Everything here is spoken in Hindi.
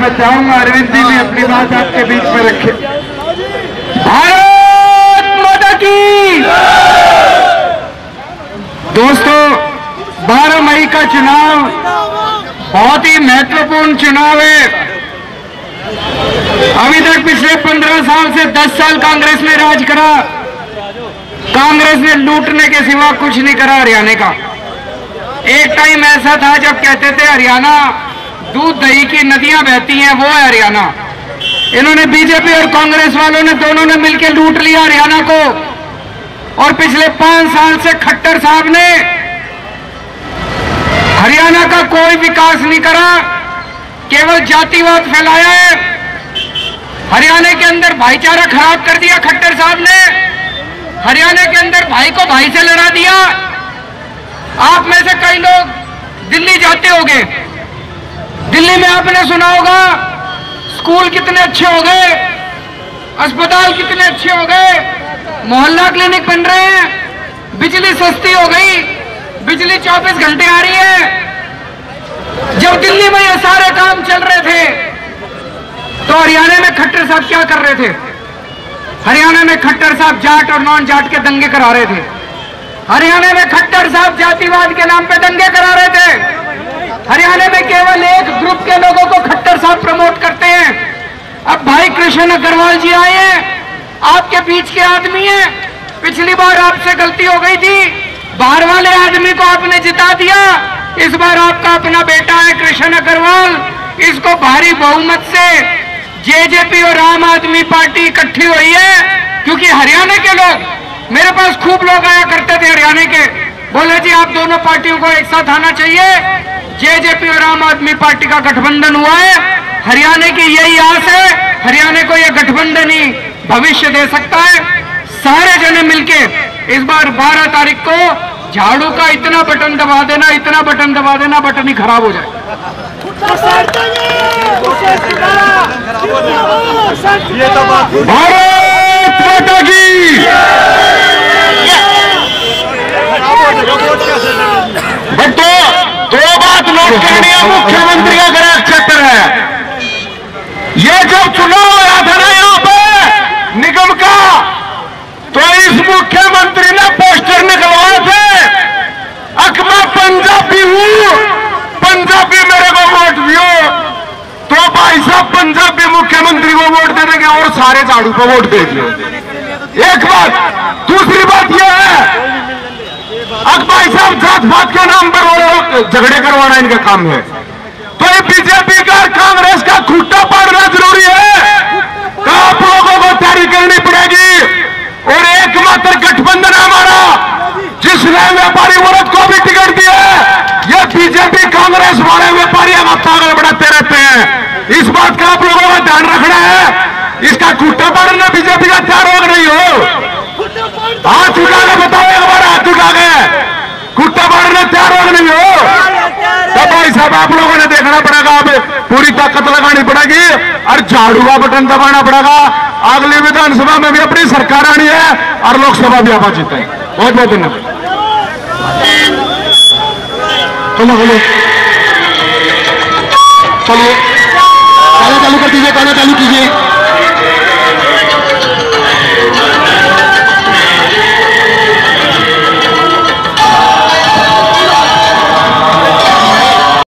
मैं चाहूँगा, अरविंद जी भी अपनी बात आपके बीच में रखे। भारत माता की! दोस्तों 12 मई का चुनाव बहुत ही महत्वपूर्ण चुनाव है। अभी तक पिछले 15 साल से 10 साल कांग्रेस ने राज करा। कांग्रेस ने लूटने के सिवा कुछ नहीं करा हरियाणा का। एक टाइम ऐसा था जब कहते थे, हरियाणा दूध दही की नदियाँ बहती हैं, वो है हरियाणा। इन्होंने बीजेपी और कांग्रेस वालों ने दोनों ने मिलकर लूट लिया हरियाणा को। और पिछले पाँच साल से खट्टर साहब ने हरियाणा का कोई विकास नहीं करा, केवल जातिवाद फैलाया है। हरियाणा के अंदर भाईचारा खराब कर दिया खट्टर साहब ने। हरियाणा के अंदर भाई को भाई से लड़ा दिया। आप में से कई लोग दिल्ली जाते होंगे। दिल्ली में आपने सुना होगा, स्कूल कितने अच्छे हो गए, अस्पताल कितने अच्छे हो गए, मोहल्ला क्लिनिक बन रहे हैं, बिजली सस्ती हो गई, बिजली 24 घंटे आ रही है। जब दिल्ली में ये सारे काम चल रहे थे तो हरियाणा में खट्टर साहब क्या कर रहे थे? हरियाणा में खट्टर साहब जाट और नॉन जाट के दंगे करा रहे थे। हरियाणा में खट्टर साहब जातिवाद के नाम पे दंगे करा रहे थे। हरियाणा में केवल एक ग्रुप के लोगों को खट्टर साहब प्रमोट करते हैं। अब भाई कृष्ण अग्रवाल जी आए हैं। आपके बीच के आदमी हैं। पिछली बार आपसे गलती हो गई थी। बाहर वाले आदमी को आपने जिता दिया। इस बार आपका अपना बेटा है कृष्ण अग्रवाल। इसको भारी बहुमत से जेजेपी और आम आदमी पार्टी इकट्ठी हुई है। क्योंकि हरियाणा के लोग, मेरे पास खूब लोग आया करते थे हरियाणा के। बोले जी, आप दोनों पार्टियों को एक साथ आना चाहिए। जेजेपी और आम आदमी पार्टी का गठबंधन हुआ है। हरियाणा की यही आस है। हरियाणा को यह गठबंधन ही भविष्य दे सकता है। सारे जने मिलके इस बार 12 तारीख को झाड़ू का इतना बटन दबा देना इतना बटन दबा देना बटन ही खराब हो जाए। भारत माता की बट दो दो बात नोट करनी है मुख्यमंत्री का गृह क्षेत्र है ये जब चुनाव हो रहा था ना यहाँ पे निगम का तो इस मुख्यमंत्री ने पोस्टर निकलवाए थे। मैं पंजाबी हूँ। पंजाबी मेरे को वोट दियो। तो भाई साहब, पंजाबी मुख्यमंत्री को वोट दे देंगे और सारे झाड़ू को वोट दे दियो एक बात, दूसरी बात यह है अब भाई साहब जात पात के नाम पर झगड़े करवाना इनका काम है। तो ये बीजेपी का कांग्रेस का खुट्टा पाड़ना ज़रूरी है। और गठबंधन हमारा। जिसने व्यापारी वर्ग को भी टिकट दिया ये बीजेपी कांग्रेस वाले व्यापारी हम पागल बढ़ाते रहते हैं। इस बात का आप लोगों का ध्यान रखना है। इसका घुट्टा पाड़ना बीजेपी का तैयार हो नहीं हो हाथ उठा के बताओ एक बार हाथ उठा के कुत्ता मारने तैयार हो नहीं हो तो भाई साहब आप लोगों ने देखना पड़ेगा अब पूरी ताकत लगानी पड़ेगी और झाड़ू का बटन दबाना पड़ेगा। अगली विधानसभा में भी अपनी सरकार आनी है और लोकसभा भी आप जीते बहुत बहुत धन्यवाद। चलो चलो। चलो। कर दीजिए चालू कीजिए।